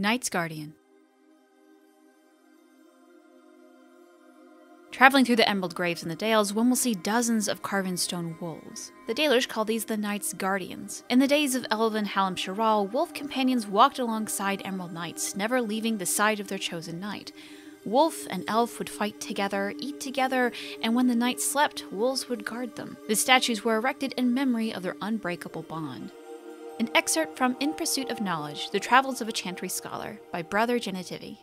Knight's Guardian. Traveling through the emerald graves in the Dales, one will see dozens of carven stone wolves. The Dalish call these the Knight's Guardians. In the days of Elven Shiral, wolf companions walked alongside Emerald Knights, never leaving the side of their chosen knight. Wolf and elf would fight together, eat together, and when the knights slept, wolves would guard them. The statues were erected in memory of their unbreakable bond. An excerpt from In Pursuit of Knowledge The Travels of a Chantry Scholar by Brother Genitivi.